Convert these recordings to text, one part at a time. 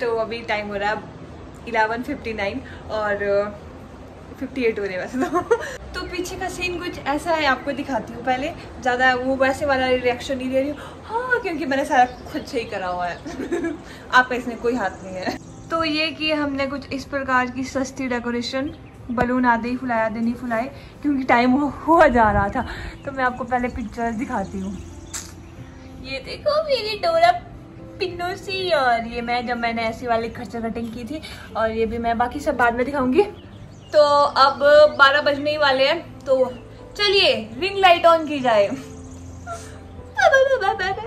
तो अभी टाइम हो रहा है इलेवन फिफ्टी नाइन और फिफ्टी एट हो रहे वैसे तो। तो पीछे का सीन कुछ ऐसा है, आपको दिखाती हूँ पहले। ज़्यादा वो वैसे वाला रिएक्शन नहीं दे रही हूँ। हाँ क्योंकि मैंने सारा खुद से ही करा हुआ है। आपका इसमें कोई हाथ नहीं है। तो ये कि हमने कुछ इस प्रकार की सस्ती डेकोरेशन बलून आधे ही फुलाए आधे नहीं फुलाए, क्योंकि टाइम हुआ जा रहा था। तो मैं आपको पहले पिक्चर्स दिखाती हूँ। ये देखो, मेरी डोरा पिन्नू सी, और ये मैं, जब मैंने ऐसी वाली खर्चा कटिंग की थी, और ये भी मैं बाकी सब बाद में दिखाऊँगी। तो अब 12 बजने ही वाले हैं तो चलिए रिंग लाइट ऑन की जाए।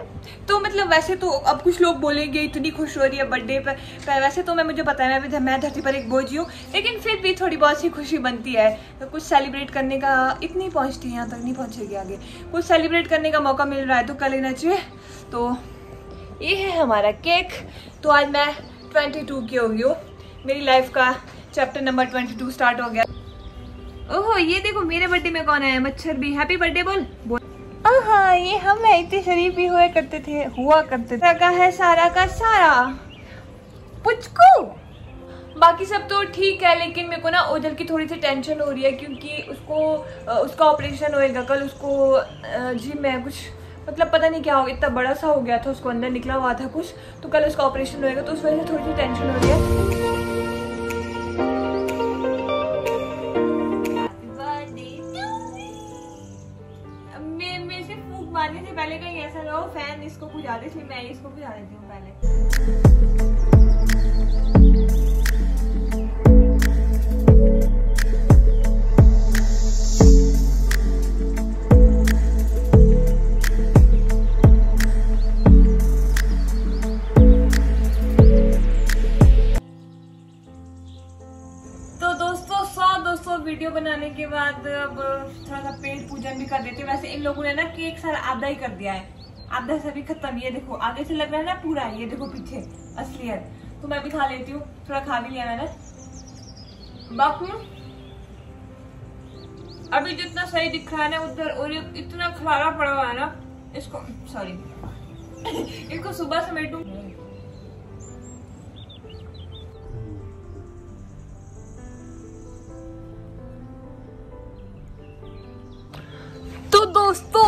तो मतलब वैसे तो अब कुछ लोग बोलेंगे इतनी खुश हो रही है बर्थडे पर, पर वैसे तो मैं मुझे पता है मैं मैं धरती पर एक बोझ हूँ लेकिन फिर भी थोड़ी बहुत सी खुशी बनती है। तो कुछ सेलिब्रेट करने का इतनी पहुँचती है यहाँ तक नहीं पहुँचेगी आगे। कुछ सेलिब्रेट करने का मौका मिल रहा है तो कर लेना चाहिए तो ये है हमारा केक तो आज मैं 22 की हो गई हूँ मेरी लाइफ का चैप्टर नंबर 22 स्टार्ट हो गया। ओहो ये देखो मेरे बर्थडे में कौन आया मच्छर भी। हैप्पी बर्थडे बोल। बोल। हाँ ये हम इतने शरीफ भी हुआ करते थे, हुआ करते थे। का है सारा का सारा। पुचकू। बाकी सब तो ठीक है, लेकिन मेरे को ना ओजल की थोड़ी सी टेंशन हो रही है, क्योंकि उसको उसका ऑपरेशन होएगा। कल उसको जिम में कुछ मतलब पता नहीं क्या हो इतना बड़ा सा हो गया था, उसको अंदर निकला हुआ था कुछ तो कल उसका ऑपरेशन होएगा तो उस वजह से थोड़ी सी टेंशन हो रही है। दे मैं इसको बुझा देती हूँ पहले। वीडियो बनाने के बाद अब थोड़ा सा पेट पूजन भी कर देते हैं। वैसे इन लोगों ने ना केक सारा आधा ही कर दिया है। आधा से भी खत्म, ये देखो, आगे से लग रहा है ना पूरा, ये देखो पीछे, असलियत। तो मैं भी खा लेती हूँ, थोड़ा खा भी लिया मैंने। बाकी, अभी जितना सही दिख रहा है ना उधर, और ये इतना खलारा पड़ा हुआ है ना, इसको सॉरी इसको सुबह समेटू तो दोस्तों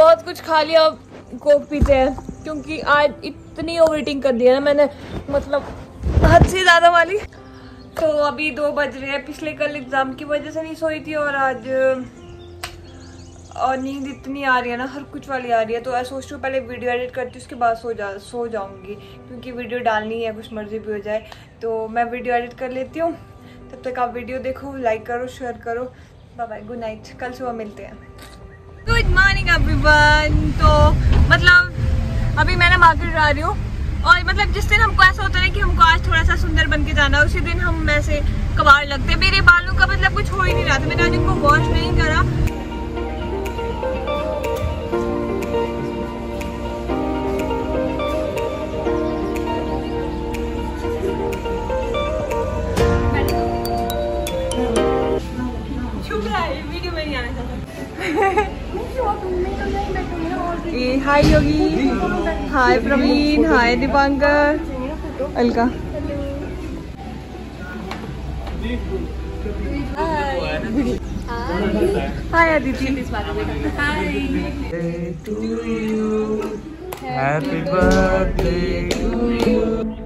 बहुत कुछ खा लिया, कोक पीते हैं, क्योंकि आज इतनी ओवर ईटिंग कर दिया ना मैंने मतलब हद से ज़्यादा वाली। तो अभी दो बज रहे हैं, पिछले कल एग्ज़ाम की वजह से नहीं सोई थी और आज, और नींद इतनी आ रही है ना, हर कुछ वाली आ रही है तो मैं रही हूँ पहले वीडियो एडिट करती हूँ, उसके बाद सो जा, सो जाऊँगी, क्योंकि वीडियो डालनी है, कुछ मर्ज़ी भी हो जाए। तो मैं वीडियो एडिट कर लेती हूँ, तब तक आप वीडियो देखो लाइक करो शेयर करो। बाय गुड नाइट कल सुबह मिलते हैं। मॉर्निंग एवरीवन तो मतलब अभी मैं ना मार्केट जा रही हूँ और मतलब जिस दिन हमको ऐसा होता है कि हमको आज थोड़ा सा सुंदर बन के जाना उसी दिन हम ऐसे कबाड़ लगते हैं। मेरे बालों का मतलब कुछ हो ही नहीं रहा था। मैंने आज उनको वॉश नहीं करा। Hi Yogi hi Praveen hi Dipankar Alka. Hi Aditi happy birthday to you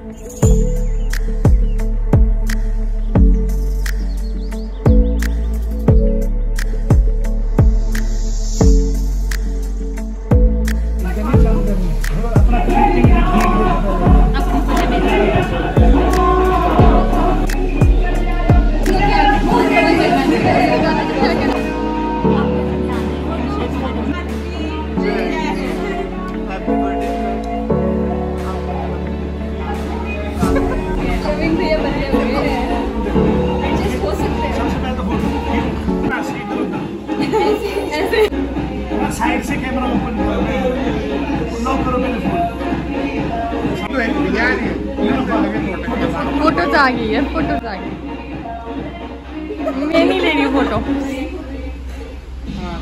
आ गई है फ़ोटोज़ आ गई मैं नहीं ले रही हूँ फ़ोटो हाँ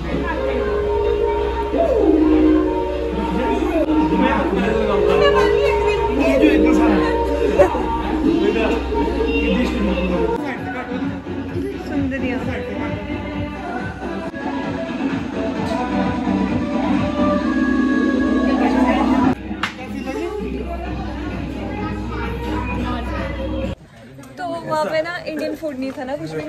इंडियन फ़ूड नहीं था ना कुछ भी।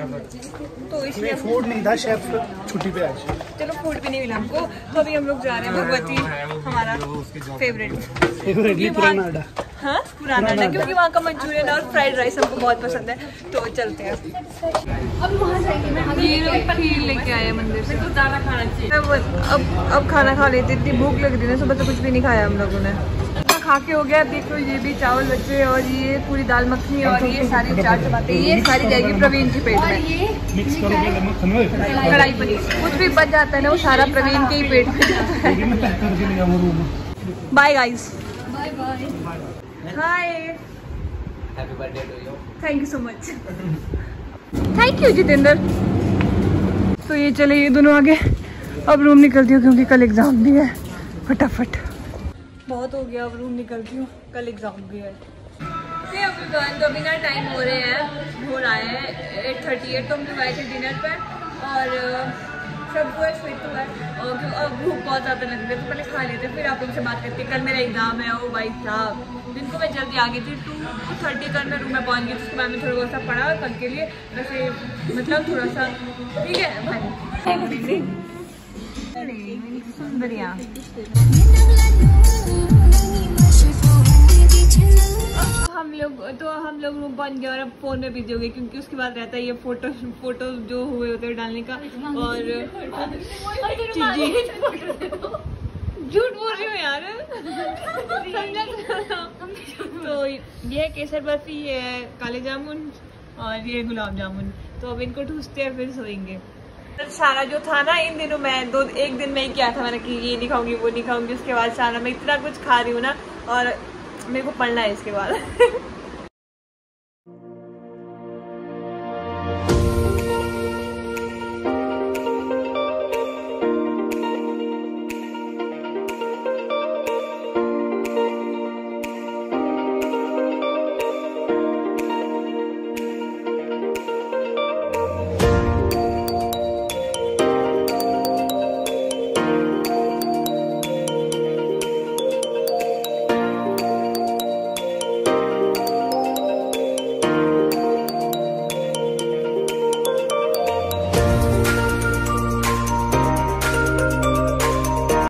तो इसलिए फ़ूड नहीं था शेफ छुट्टी पे आज। चलो फ़ूड भी नहीं मिला हमको। तो अभी हम लोग जा रहे हैं भगवती हमारा फेवरेट पुराना अड्डा। हाँ? पुराना अड्डा क्योंकि वहाँ का मंचूरियन और फ्राइड राइस हमको बहुत पसंद है। तो चलते हैं। ये लोग खीर लेके आए मंदिर से। ज़्यादा खाना चाहिए। अब अब अब खाना खा लेते इतनी भूख लग रही है ना सुबह से कुछ भी नहीं खाया हम लोगों ने। खा के हो गया देखो ये भी चावल बचे और ये पूरी दाल मखनी और ये सारी चार चपाते ये सारी जाएगी प्रवीण की पेट में। मिक्स करोगे कढ़ाई पनीर कुछ भी बच जाता है ना वो सारा प्रवीण के ही पेट में जाता है। मैं bye guys hi thank you so much thank you Jitendra तो ये चले ये दोनों आगे। अब रूम निकलती हूँ क्योंकि कल एग्ज़ाम भी है। फटाफट। बहुत हो गया अब रूम निकलती हूँ। कल एग्ज़ाम भी है। Everyone, तो अभी ना टाइम हो रहे हैं। हो रहा है एट थर्टी एट तो हम लोग आए थे डिनर पर। और सब वो स्वीट हुआ। और अब भूख बहुत ज़्यादा लग रही है तो पहले खा लेते फिर आप लोग से बात करते कल मेरा एग्ज़ाम है ओ भाई साहब। दिन को मैं जल्दी आ गई थी टू टू थर्टी कल मैं रूम में पहुँच गई उसके बाद में थोड़ा बहुत सा पढ़ा कल के लिए वैसे मतलब थोड़ा सा ठीक है भाई सुंदरिया। हम लोग तो हम लोग रूम पहुँच गए और अब फ़ोन में बिज़ी हो गए क्योंकि उसके बाद रहता है ये फ़ोटो फ़ोटो जो हुए होते हैं डालने का और झूठ बोल रही हूँ यार। तो ये केसर बर्फ़ी, ये काले जामुन और ये गुलाब जामुन। तो अब इनको ठूसते हैं, फिर सोएँगे। सारा जो था ना, इन दिनों मैं दो, एक दिन में ही किया था मैंने कि ये नहीं खाऊँगी, वो नहीं खाऊँगी, उसके बाद सारा मैं इतना कुछ खा रही हूँ ना, और मेरे को पढ़ना है इसके बाद।